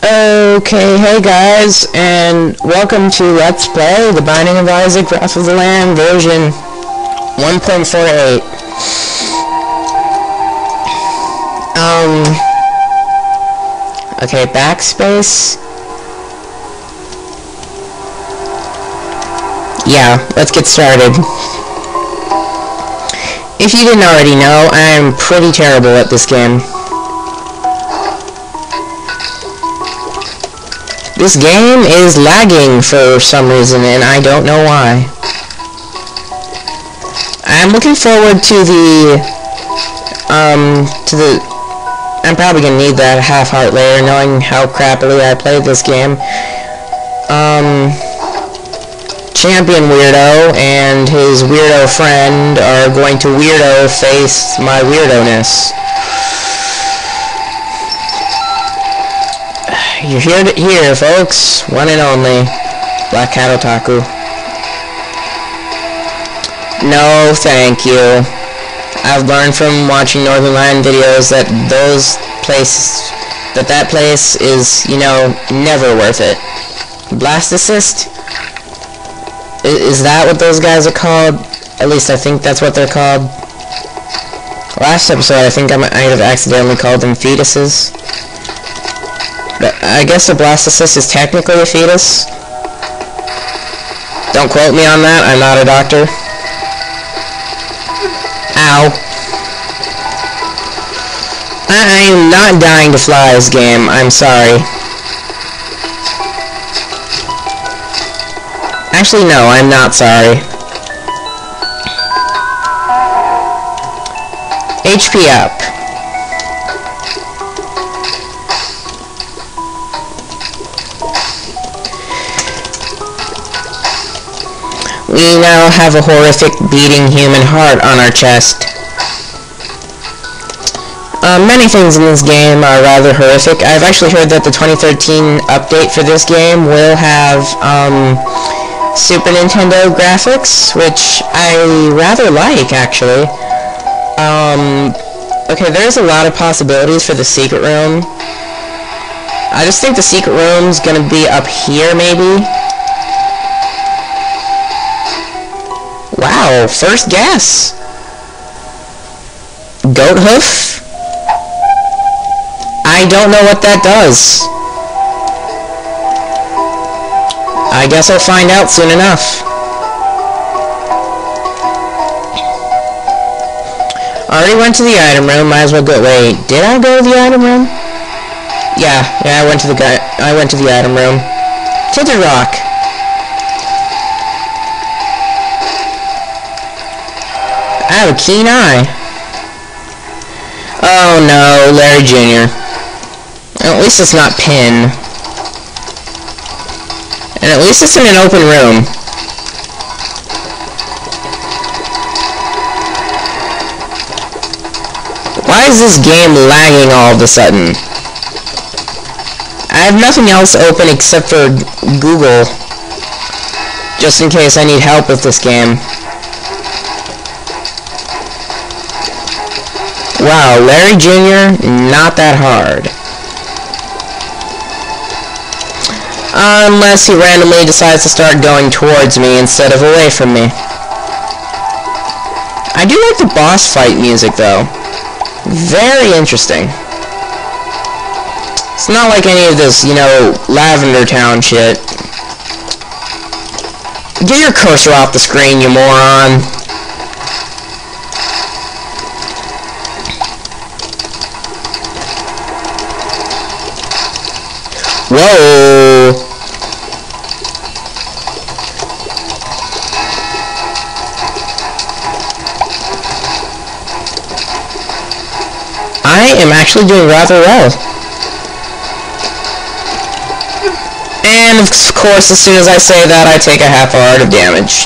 Okay, hey guys, and welcome to Let's Play The Binding of Isaac Wrath of the Lamb version 1.48. Um, okay, backspace. Yeah, let's get started. If you didn't already know, I'm pretty terrible at this game. This game is lagging for some reason, and I don't know why. I'm looking forward to the, um, to the, I'm probably gonna need that half heart later, knowing how crappily I played this game. Um, Champion Weirdo and his weirdo friend are going to weirdo face my weirdo-ness. You're here, here, folks. One and only. Black Cat Otaku. No, thank you. I've learned from watching Northernlion videos that those places, that that place is, you know, never worth it. Blastocyst? Is that what those guys are called? At least I think that's what they're called. Last episode, I think I might have accidentally called them fetuses. I guess a blastocyst is technically a fetus. Don't quote me on that, I'm not a doctor. Ow. I am not dying to fly this game, I'm sorry. Actually, no, I'm not sorry. HP up. We now have a horrific beating human heart on our chest. Uh, many things in this game are rather horrific. I've actually heard that the 2013 update for this game will have um, Super Nintendo graphics, which I rather like, actually. Um, okay, there's a lot of possibilities for the secret room. I just think the secret room's gonna be up here, maybe. Wow, first guess. Goat hoof? I don't know what that does. I guess I'll find out soon enough. Already went to the item room, might as well go- wait, did I go to the item room? Yeah, yeah, I went to the guy- I went to the item room. Tinted Rock. I have a keen eye. Oh no, Larry Jr. At least it's not Pin. And at least it's in an open room. Why is this game lagging all of a sudden? I have nothing else open except for Google. Just in case I need help with this game. Wow, Larry Jr., not that hard. Unless he randomly decides to start going towards me instead of away from me. I do like the boss fight music, though. Very interesting. It's not like any of this, you know, Lavender Town shit. Get your cursor off the screen, you moron. Whoa! I am actually doing rather well. And of course, as soon as I say that, I take a half heart of damage.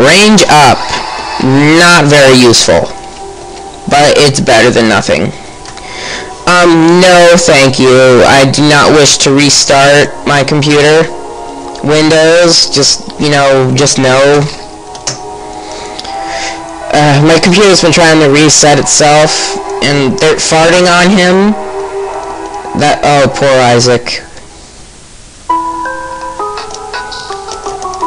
Range up. Not very useful. But it's better than nothing. Um, no, thank you. I do not wish to restart my computer. Windows, just, you know, just no. Uh, my computer's been trying to reset itself, and they're farting on him. That, oh, poor Isaac.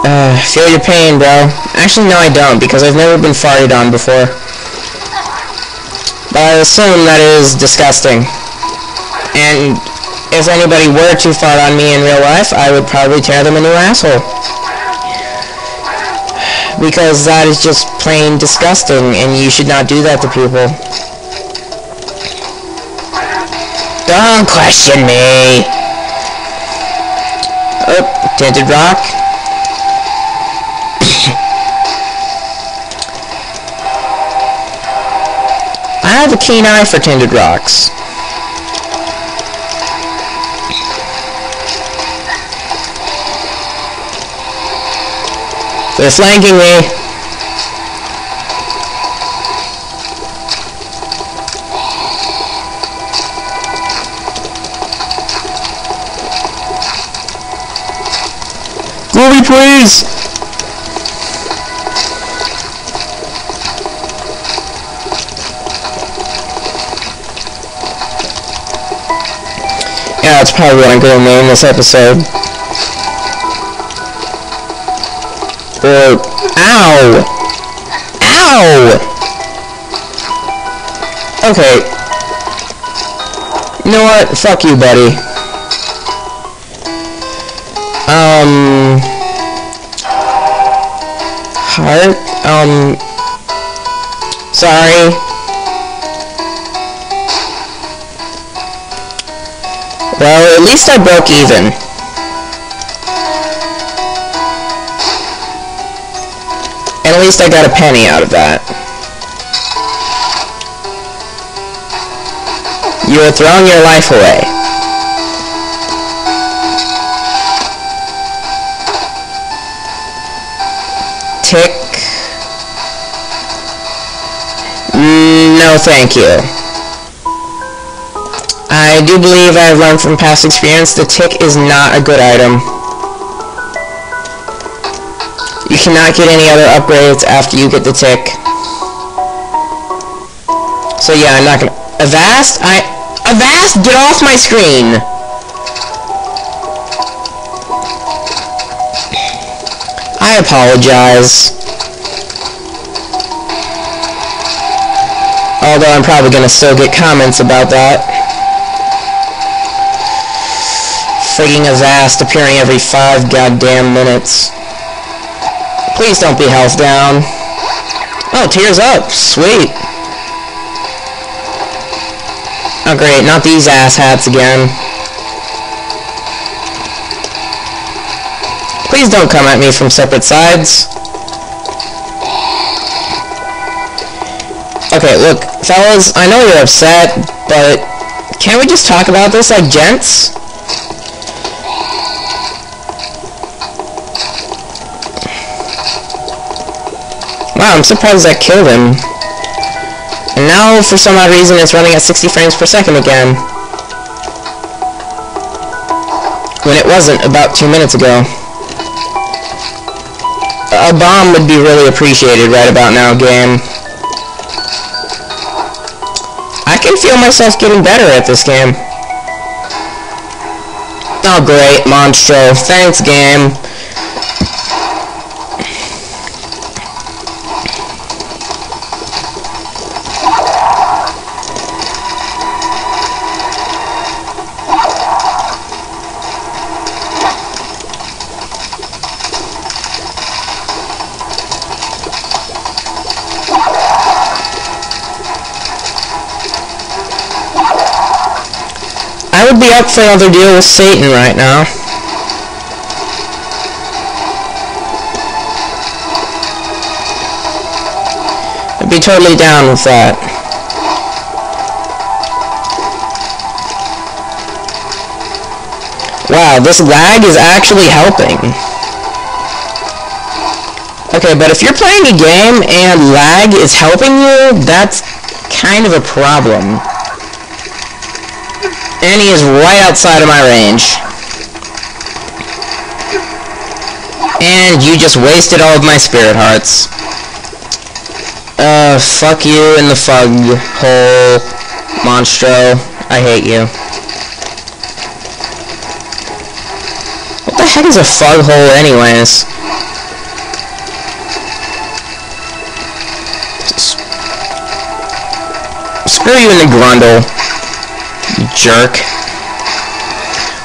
Uh, feel your pain, bro. Actually, no, I don't, because I've never been farted on before. But I assume that is disgusting. And if anybody were to fart on me in real life, I would probably tear them a new asshole. Because that is just plain disgusting, and you should not do that to people. Don't question me! Oh, tinted rock. I have a keen eye for tinted rocks. They're flanking me. Movie, please! Yeah, that's probably what I'm to name this episode. Or, ow! Ow! Okay. You know what? Fuck you, buddy. Um... Heart? Um... Sorry. Well, at least I broke even. At least I got a penny out of that. You are throwing your life away. Tick. Mm, no, thank you. I do believe I have learned from past experience the tick is not a good item. Cannot get any other upgrades after you get the tick. So yeah, I'm not gonna... Avast? I... Avast, get off my screen! I apologize. Although I'm probably gonna still get comments about that. Frigging Avast appearing every five goddamn minutes. Please don't be health down. Oh, tears up. Sweet. Oh great, not these asshats again. Please don't come at me from separate sides. Okay, look, fellas, I know you're upset, but can't we just talk about this like gents? Wow, I'm surprised that killed him. And now, for some odd reason, it's running at 60 frames per second again. When it wasn't about two minutes ago. A bomb would be really appreciated right about now, game. I can feel myself getting better at this game. Oh great, Monstro. Thanks, game. I would be up for another deal with Satan right now. I'd be totally down with that. Wow, this lag is actually helping. Okay, but if you're playing a game and lag is helping you, that's kind of a problem. And he is right outside of my range. And you just wasted all of my spirit hearts. Uh, fuck you in the fug hole. Monstro. I hate you. What the heck is a fog hole anyways? Screw you in the grundle. Jerk.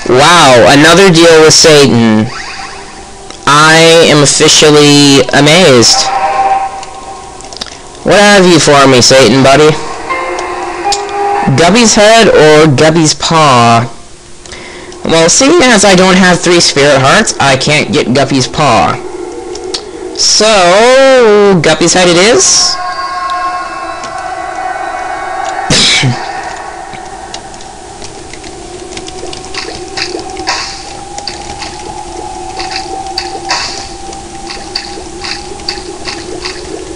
Wow, another deal with Satan. I am officially amazed. What have you for me, Satan, buddy? Guppy's head or Guppy's paw? Well, seeing as I don't have three spirit hearts, I can't get Guppy's paw. So, Guppy's head it is?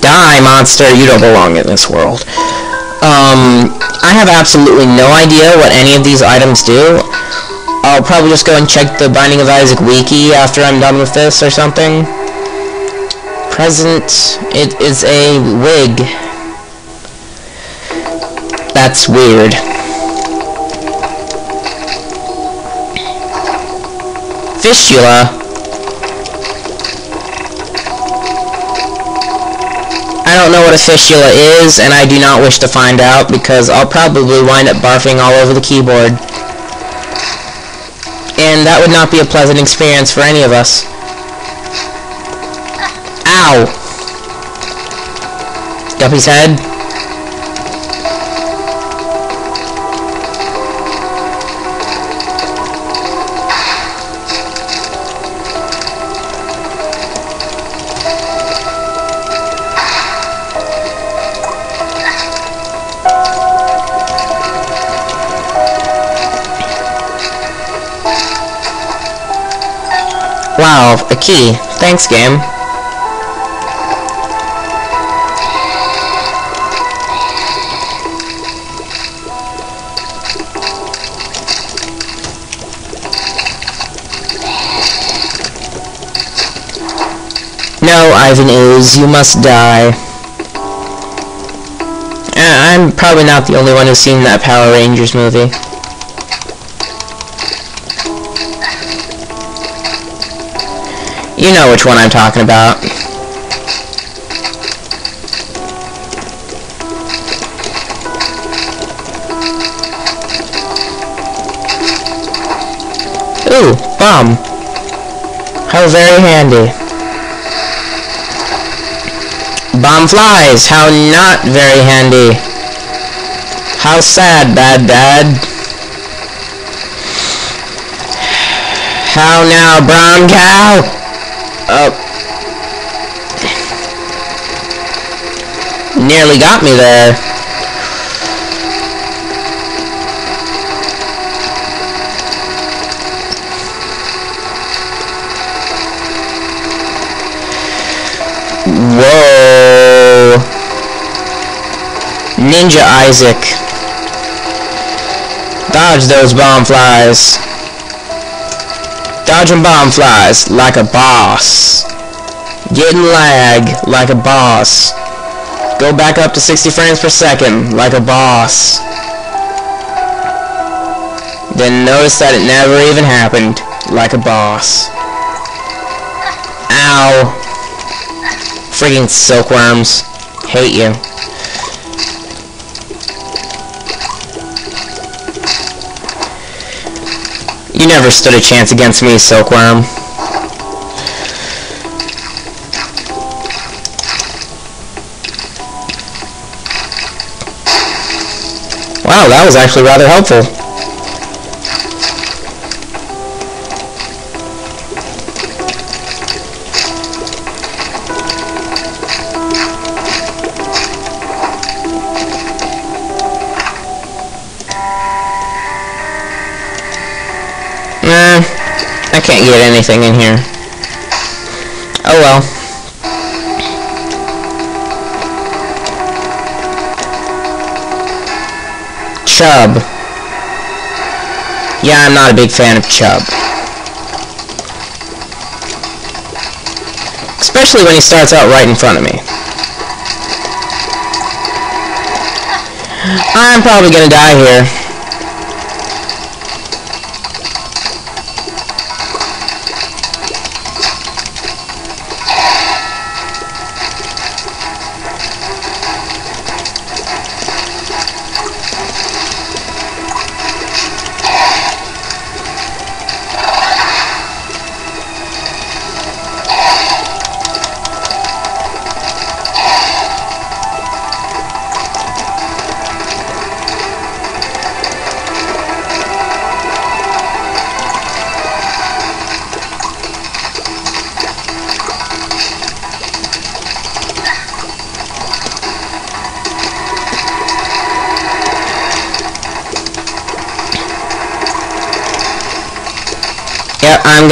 Die, monster, you don't belong in this world. Um, I have absolutely no idea what any of these items do. I'll probably just go and check the Binding of Isaac wiki after I'm done with this or something. Present, it is a wig. That's weird. Fistula. I don't know what a fistula is, and I do not wish to find out, because I'll probably wind up barfing all over the keyboard. And that would not be a pleasant experience for any of us. Ow! Guppy's head. A key. Thanks, game. No, Ivan Ooze, you must die. Uh, I'm probably not the only one who's seen that Power Rangers movie. You know which one I'm talking about. Ooh, bomb. How very handy. Bomb flies, how not very handy. How sad, bad dad. How now, brown cow? Nearly got me there. Whoa. Ninja Isaac. Dodge those bomb flies. Dodging bomb flies like a boss. Getting lag like a boss. Go back up to 60 frames per second like a boss. Then notice that it never even happened like a boss. Ow. Freaking silkworms. Hate you. You never stood a chance against me, Silkworm. Wow, that was actually rather helpful. Nah, I can't get anything in here. Oh well. Chub. Yeah, I'm not a big fan of Chub. Especially when he starts out right in front of me. I'm probably gonna die here.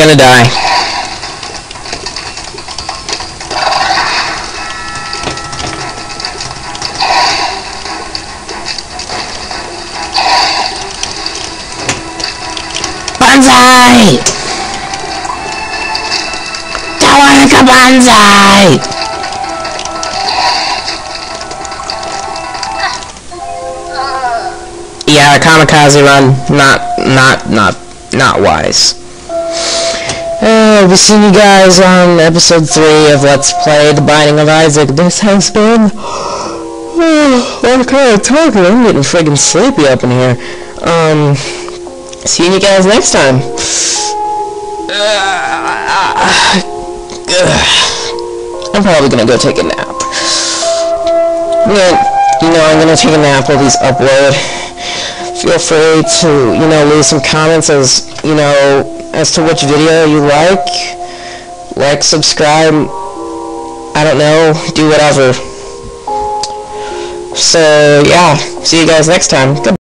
Gonna die. Banzai! Tawaraka Banzai! Yeah, kamikaze run, not, not, not, not wise. We'll see you guys on episode 3 of Let's Play The Binding of Isaac. This has been... Oh, I'm kind of talking. I'm getting friggin' sleepy up in here. Um, see you guys next time. I'm probably gonna go take a nap. Yeah, you know, I'm gonna take a nap while these upload. Feel free to, you know, leave some comments as, you know, as to which video you like. Like, subscribe, I don't know, do whatever. So, yeah, see you guys next time. Goodbye.